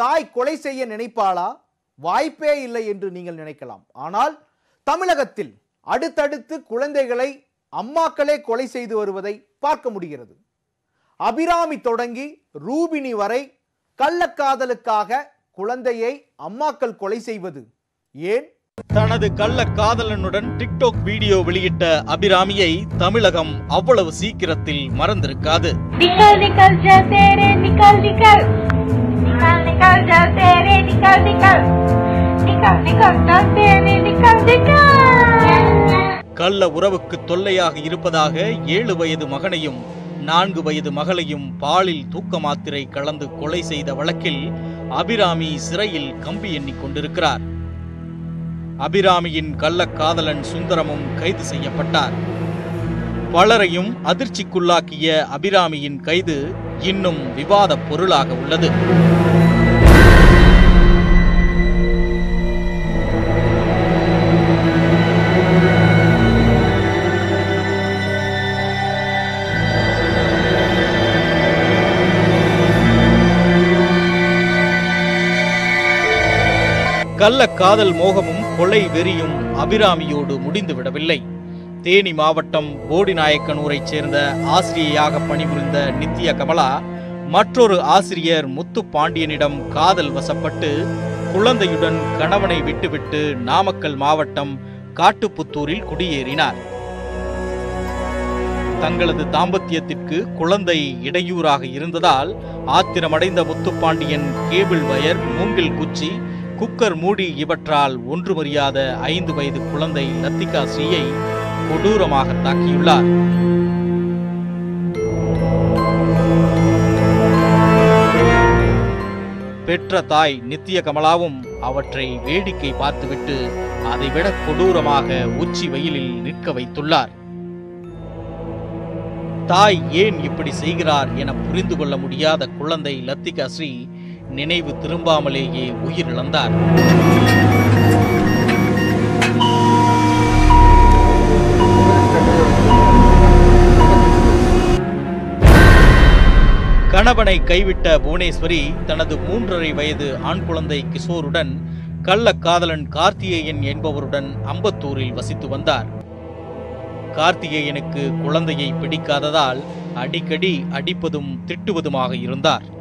தாய் கொலை செய்ய நினைப்பாளா? வாய்ப்பே இல்லை என்று நீங்கள் நினைக்கலாம். ஆனால் தமிழகத்தில் அடுத்தடுத்து குழந்தைகளை அம்மாக்களே கொலை செய்து வருவதை பார்க்க முடிகிறது. அபிராமி தொடங்கி ரூபினி வரை கள்ளக்காதலுக்காக குழந்தையை அம்மாக்கள் கொலை செய்வது ஏன்? தனது கள்ள காதலனுடன் டிக்டாக் வீடியோ வெளியிட்ட அபிராமியை தமிழகம் அவ்வளவு சீக்கிரத்தில் மறந்திருக்காது. निकल निकल जा तेरे निकल निकल निकल निकल जा तेरे निकल निकल निकल निकल जा तेरे निकल निकल கள்ள உறவுக்கு தொல்லையாக இருப்பதாக ஏழு வயது மகனையும் நான்கு வயது மகளையும் பாலில் தூக்க மாத்திரை கலந்து கொலை செய்த வழக்கில் அபிராமி சிறையில் கம்பி எண்ணிக் கொண்டிருக்கிறார் அபிராமியின் கள்ளக்காதலன் சுந்தரமும் கைது செய்யப்பட்டார் பலரையும் அதிர்ச்சிக்குள்ளாக்கிய அபிராமியின் கைது இன்னும் விவாத பொருளாக உள்ளது கள்ள காதல் மோகமும் கொலை வெறியும் அபிராமியோடு முடிந்து விடவில்லை தேனி மாவட்டம் போடிநாயக்கனூரைச் சேர்ந்த ஆசிரியையாக பணிபுரிந்த நித்ய கமலா மற்றொரு ஆசிரியர் முத்து பாண்டியனிடம் காதல் வசப்பட்டு குழந்தையுடன் கணவனை விட்டுவிட்டு நாமக்கல் மாவட்டம் காட்டுப்புத்தூரில் குடியேறினார். தங்களது தாம்பத்தியத்திற்கு குழந்தை இடையூறாக இருந்ததால் ஆத்திரமடைந்த முத்துப்பாண்டியன் கேபிள் வயர் மூங்கில் குச்சி குக்கர் மூடி இவற்றால் ஒன்றுமறியாத ஐந்து வயது குழந்தை லத்திகா ஸ்ரீயை கொடூரமாக தாக்கியுள்ளார். பெற்ற தாய் நித்திய கமலாவும் அவற்றை வேடிக்கை பார்த்துவிட்டு அதைவிட கொடூரமாக உச்சி வெயிலில் நிற்க வைத்துள்ளார். தாய் ஏன் இப்படி செய்கிறார் என புரிந்து கொள்ள முடியாத குழந்தை லத்திகா ஸ்ரீ நினைவு திரும்பாமலேயே உயிரிழந்தார். கணவனை கைவிட்ட புவனேஸ்வரி தனது மூன்றரை வயது ஆண் குழந்தை கிஷோருடன் கள்ளக்காதலன் கார்த்திகேயன் என்பவருடன் அம்பத்தூரில் வசித்து வந்தார். கார்த்திகேயனுக்கு குழந்தையை பிடிக்காததால் அடிக்கடி அடிப்பதும் திட்டுவதுமாக இருந்தார்.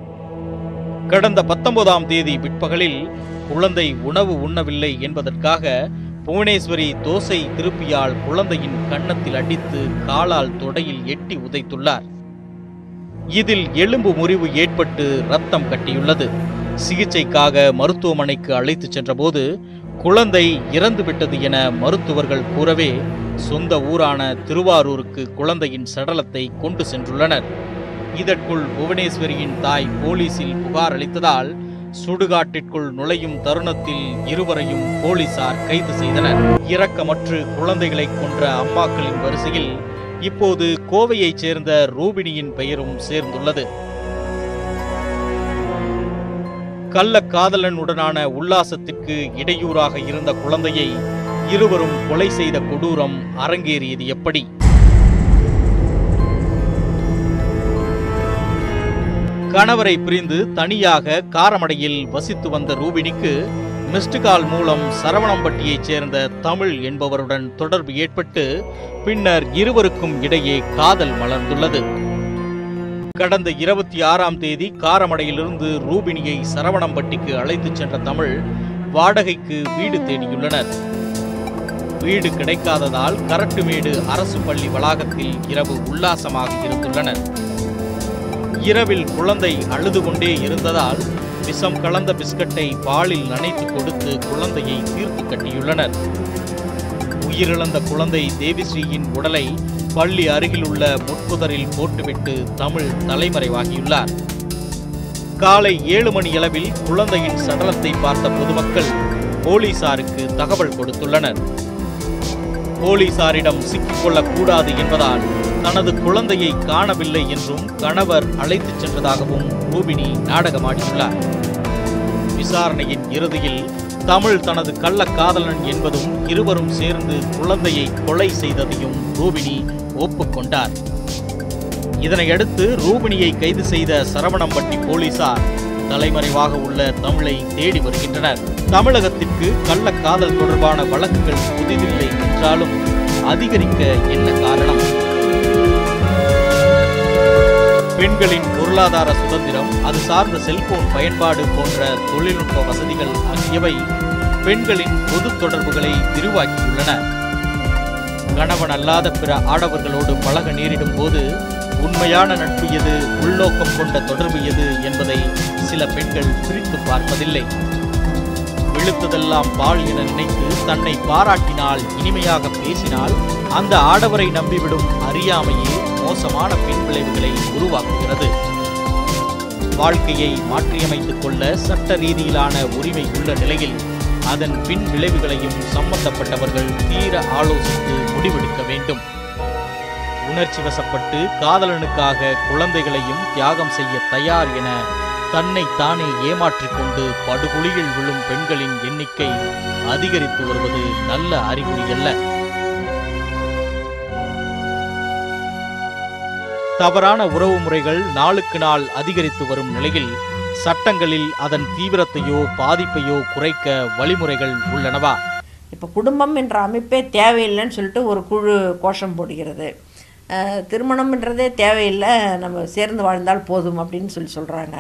கடந்த பத்தொன்பதாம் தேதி பிற்பகலில் குழந்தை உணவு உண்ணவில்லை என்பதற்காக புவனேஸ்வரி தோசை திருப்பியால் குழந்தையின் கன்னத்தில் அடித்து காலால் தொடையில் எட்டி உதைத்துள்ளார். இதில் எலும்பு முறிவு ஏற்பட்டு ரத்தம் கட்டியுள்ளது. சிகிச்சைக்காக மருத்துவமனைக்கு அழைத்துச் சென்றபோது குழந்தை இறந்துவிட்டது என மருத்துவர்கள் கூறவே சொந்த ஊரான திருவாரூருக்கு குழந்தையின் சடலத்தை கொண்டு சென்றுள்ளனர். இதற்குள் புவனேஸ்வரியின் தாய் போலீசில் புகார் அளித்ததால் சுடுகாட்டிற்குள் நுழையும் தருணத்தில் இருவரையும் போலீசார் கைது செய்தனர். இரக்கமற்று குழந்தைகளை கொன்ற அம்மாக்களின் வரிசையில் இப்போது கோவையைச் சேர்ந்த ரூபினியின் பெயரும் சேர்ந்துள்ளது. கள்ளக்காதலனுடனான உல்லாசத்திற்கு இடையூறாக இருந்த குழந்தையை இருவரும் கொலை செய்த கொடூரம் அரங்கேறியது எப்படி? கணவரை பிரிந்து தனியாக காரமடையில் வசித்து வந்த ரூபினிக்கு மிஸ்டு கால் மூலம் சரவணம்பட்டியைச் சேர்ந்த தமிழ் என்பவருடன் தொடர்பு ஏற்பட்டு பின்னர் இருவருக்கும் இடையே காதல் மலர்ந்துள்ளது. கடந்த இருபத்தி ஆறாம் தேதி காரமடையிலிருந்து ரூபினியை சரவணம்பட்டிக்கு அழைத்துச் சென்ற தமிழ் வாடகைக்கு வீடு தேடியுள்ளனர். வீடு கிடைக்காததால் கரட்டுமேடு அரசு பள்ளி வளாகத்தில் இரவு உல்லாசமாக இருந்துள்ளனர். இரவில் குழந்தை அழுது கொண்டே இருந்ததால் விஷம் கலந்த பிஸ்கட்டை பாலில் நனைத்து கொடுத்து குழந்தையை தீர்த்து கட்டியுள்ளனர். உயிரிழந்த குழந்தை தேவிஸ்ரீயின் உடலை பள்ளி அருகிலுள்ள முட்புதரில் போட்டுவிட்டு தமிழ் தலைமறைவாகியுள்ளார். காலை ஏழு மணி அளவில் குழந்தையின் சடலத்தை பார்த்த பொதுமக்கள் போலீசாருக்கு தகவல் கொடுத்துள்ளனர். போலீசாரிடம் சிக்கிக்கொள்ளக்கூடாது என்பதால் தனது குழந்தையை காணவில்லை என்றும் கணவர் அழைத்துச் சென்றதாகவும் ரூபினி நாடகமாடியுள்ளார். விசாரணையின் இறுதியில் தமிழ் தனது கள்ளக்காதலன் என்பதும் இருவரும் சேர்ந்து குழந்தையை கொலை செய்ததையும் ரூபினி ஒப்புக்கொண்டார். இதனையடுத்து ரூபினியை கைது செய்த சரவணம்பட்டி போலீசார் தலைமறைவாக உள்ள தமிழை தேடி வருகின்றனர். தமிழகத்திற்கு கள்ளக்காதல் தொடர்பான வழக்குகள் புதிதில்லை என்றாலும் அதிகரிக்க என்ன காரணம்? பெண்களின் பொருளாதார சுதந்திரம் அது சார்ந்த செல்போன் பயன்பாடு போன்ற தொழில்நுட்ப வசதிகள் ஆகியவை பெண்களின் பொது தொடர்புகளை விரிவாக்கியுள்ளன. கணவன் அல்லாத பிற ஆடவர்களோடு பழக நேரிடும் போது உண்மையான நட்பு எது உள்நோக்கம் கொண்ட தொடர்பு எது என்பதை சில பெண்கள் பிரித்து பார்ப்பதில்லை. விழுத்ததெல்லாம் பால் என நினைத்து தன்னை பாராட்டினால் இனிமையாக பேசினால் அந்த ஆடவரை நம்பிவிடும் அறியாமையே மோசமான பின் விளைவுகளை உருவாக்குகிறது. வாழ்க்கையை மாற்றியமைத்துக் கொள்ள சட்ட ரீதியிலான உரிமை உள்ள நிலையில் அதன் பின் விளைவுகளையும் சம்பந்தப்பட்டவர்கள் தீர ஆலோசித்து முடிவெடுக்க வேண்டும். உணர்ச்சி வசப்பட்டு காதலனுக்காக குழந்தைகளையும் தியாகம் செய்ய தயார் என தன்னை தானே ஏமாற்றிக் கொண்டு படுகுழியில் விழும் பெண்களின் எண்ணிக்கை அதிகரித்து வருவது நல்ல அறிகுறியல்ல. தவறான உறவு முறைகள் நாளுக்கு நாள் அதிகரித்து வரும் நிலையில் சட்டங்களில் அதன் தீவிரத்தையோ பாதிப்பையோ குறைக்க வழிமுறைகள் உள்ளனவா? இப்போ குடும்பம் என்ற அமைப்பே தேவையில்லைன்னு சொல்லிட்டு ஒரு குழு கோஷம் போடுகிறது. திருமணம்ன்றதே தேவையில்லை நம்ம சேர்ந்து வாழ்ந்தால் போதும் அப்படின்னு சொல்லி சொல்கிறாங்க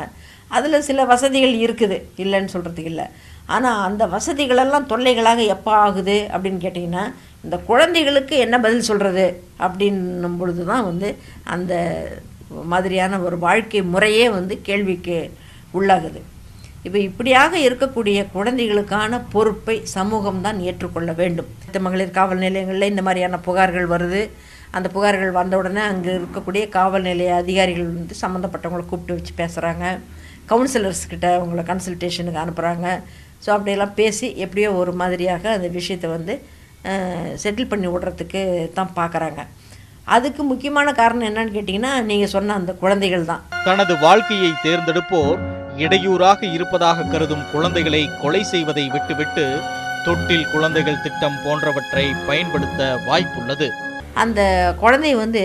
அதில் சில வசதிகள் இருக்குது இல்லைன்னு சொல்கிறதுக்கு இல்லை. ஆனால் அந்த வசதிகளெல்லாம் தொல்லைகளாக எப்போ ஆகுது அப்படின்னு கேட்டிங்கன்னா இந்த குழந்தைகளுக்கு என்ன பதில் சொல்கிறது அப்படின்னும் பொழுது தான் வந்து அந்த மாதிரியான ஒரு வாழ்க்கை முறையே வந்து கேள்விக்கு உள்ளாகுது. இப்போ இப்படியாக இருக்கக்கூடிய குழந்தைகளுக்கான பொறுப்பை சமூகம் தான் ஏற்றுக்கொள்ள வேண்டும். இந்த மகளிர் காவல் நிலையங்களில் இந்த மாதிரியான புகார்கள் வருது. அந்த புகார்கள் வந்த உடனே அங்கே இருக்கக்கூடிய காவல் நிலைய அதிகாரிகள் வந்து சம்மந்தப்பட்டவங்களை கூப்பிட்டு வச்சு பேசுகிறாங்க கவுன்சிலர்ஸ்கிட்ட அவங்கள கன்சல்டேஷனுக்கு அனுப்புகிறாங்க ஸோ அப்படியெல்லாம் பேசி எப்படியோ ஒரு மாதிரியாக அந்த விஷயத்தை வந்து செட்டில் பண்ணி விடுறதுக்கு தான் பார்க்குறாங்க அதுக்கு முக்கியமான காரணம் என்னன்னு கேட்டிங்கன்னா நீங்கள் சொன்ன அந்த குழந்தைகள் தான். தனது வாழ்க்கையை தேர்ந்தெடுப்போர் இடையூறாக இருப்பதாக கருதும் குழந்தைகளை கொலை செய்வதை விட்டுவிட்டு தொட்டில் குழந்தைகள் திட்டம் போன்றவற்றை பயன்படுத்த வாய்ப்புள்ளது. அந்த குழந்தைய வந்து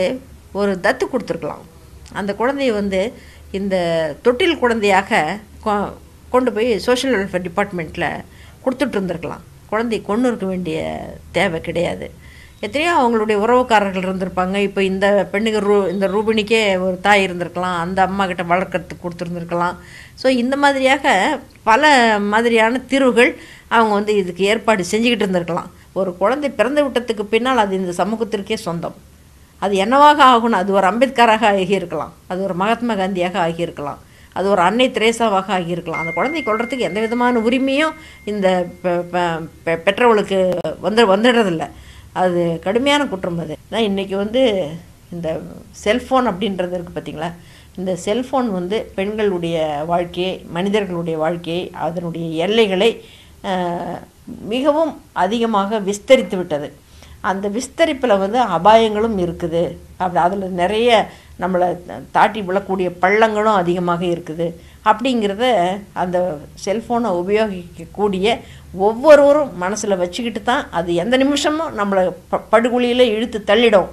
ஒரு தத்து கொடுத்துருக்கலாம். அந்த குழந்தைய வந்து இந்த தொட்டில் குழந்தையாக கொண்டு போய் சோஷியல் வெல்ஃபேர் டிபார்ட்மெண்ட்டில் கொடுத்துட்டு இருந்திருக்கலாம். குழந்தை கொண்டு இருக்க வேண்டிய தேவை கிடையாது. எத்தனையோ அவங்களுடைய உறவுக்காரர்கள் இருந்திருப்பாங்க. இப்போ இந்த பெண்ணுக்கு ரூ இந்த ரூபினிக்கே ஒரு தாய் இருந்திருக்கலாம். அந்த அம்மா கிட்ட வளர்க்கறதுக்கு கொடுத்துருந்துருக்கலாம். ஸோ இந்த மாதிரியாக பல மாதிரியான தீர்வுகள் அவங்க வந்து இதுக்கு ஏற்பாடு செஞ்சுக்கிட்டு இருந்திருக்கலாம். ஒரு குழந்தை பிறந்து விட்டதுக்கு பின்னால் அது இந்த சமூகத்திற்கே சொந்தம். அது என்னவாக ஆகணும் அது ஒரு அம்பேத்கராக ஆகியிருக்கலாம். அது ஒரு மகாத்மா காந்தியாக ஆகியிருக்கலாம். அது ஒரு அன்னை திரேசாவாக ஆகியிருக்கலாம். அந்த குழந்தை கொள்றதுக்கு எந்த விதமான உரிமையும் இந்த பெற்றவளுக்கு வந்து வந்துடுறதில்ல. அது கடுமையான குற்றம் அது. நான் இன்றைக்கி வந்து இந்த செல்ஃபோன் அப்படின்றது இருக்குது பார்த்தீங்களா? இந்த செல்ஃபோன் வந்து பெண்களுடைய வாழ்க்கையை மனிதர்களுடைய வாழ்க்கையை அதனுடைய எல்லைகளை மிகவும் அதிகமாக விஸ்தரித்து விட்டது. அந்த விஸ்தரிப்பில் வந்து அபாயங்களும் இருக்குது. அப்படி அதில் நிறைய நம்மளை தாட்டி விழக்கூடிய பள்ளங்களும் அதிகமாக இருக்குது. அப்படிங்கிறத அந்த செல்ஃபோனை உபயோகிக்கக்கூடிய ஒவ்வொருவரும் மனசில் வச்சுக்கிட்டு தான் அது எந்த நிமிஷமும் நம்மளை ப படுகொலியில் இழுத்து தள்ளிடும்.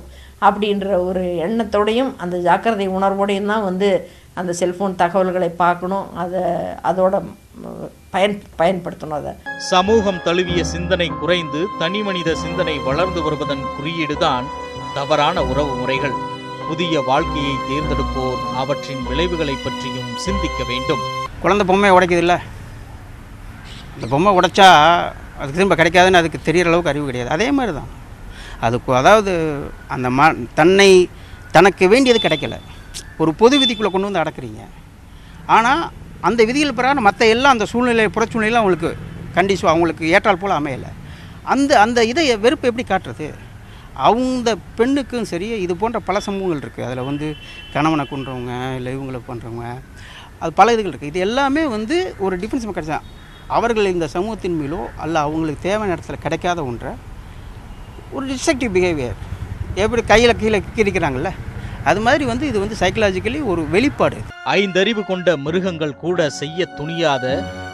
அப்படின்ற ஒரு எண்ணத்தோடையும் அந்த ஜாக்கிரதை உணர்வோடையும் தான் வந்து அந்த செல்ஃபோன் தகவல்களை பார்க்கணும். அதை அதோட பயன் பயன்படுத்தணும் அதை. சமூகம் தழுவிய சிந்தனை குறைந்து தனிமனித சிந்தனை வளர்ந்து வருவதன் குறியீடுதான் தவறான உறவு முறைகள். புதிய வாழ்க்கையை தேர்ந்தெடுப்போர் அவற்றின் விளைவுகளை பற்றியும் சிந்திக்க வேண்டும். குழந்தை பொம்மையை உடைக்குதுல்ல? இந்த பொம்மை உடைச்சா அதுக்கு திரும்ப கிடைக்காதுன்னு அதுக்கு தெரியிற அளவுக்கு அறிவு கிடையாது. அதே மாதிரி தான் அதுக்கு அதாவது அந்த ம தன்னை தனக்கு வேண்டியது கிடைக்கல. ஒரு பொது விதிக்குள்ளே கொண்டு வந்து அடக்குறீங்க. ஆனால் அந்த விதிகள் பிரகாரம் மற்ற எல்லாம் அந்த சூழ்நிலை புறச்சூழ்நிலையில் அவங்களுக்கு கண்டிஷன் அவங்களுக்கு ஏற்றால் போல் அமையலை. அந்த அந்த இதை வெறுப்பு எப்படி காட்டுறது? அவங்க பெண்ணுக்கும் சரி இது போன்ற பல சமூகங்கள் இருக்குது அதில் வந்து கணவனை கொன்றவங்க இல்லை இவங்களை பண்ணுறவங்க அது பல இதுகள் இருக்குது இது எல்லாமே வந்து ஒரு டிஃபரன்ஸ் கிடைச்சா அவர்கள் இந்த சமூகத்தின் மேலோ அல்ல அவங்களுக்கு தேவையான இடத்துல கிடைக்காத ஒன்றை ஒரு டிஸ்ட்ரக்டிவ் பிஹேவியர் எப்படி கையில் கீழே கிரிக்கிறாங்கல்ல? அது மாதிரி வந்து இது வந்து சைக்கலாஜிக்கலி ஒரு வெளிப்பாடு ஐந்தறிவு கொண்ட மிருகங்கள் கூட செய்ய துணியாத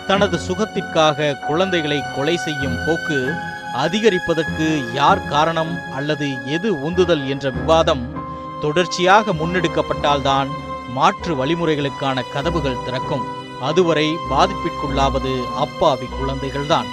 தனது சுகத்திற்காக குழந்தைகளை கொலை செய்யும் போக்கு அதிகரிப்பதற்கு யார் காரணம் அல்லது எது உந்துதல் என்ற விவாதம் தொடர்ச்சியாக முன்னெடுக்கப்பட்டால்தான் மாற்று வழிமுறைகளுக்கான கதவுகள் திறக்கும். அதுவரை பாதிப்பிற்குள்ளாவது அப்பாவி குழந்தைகள்தான்.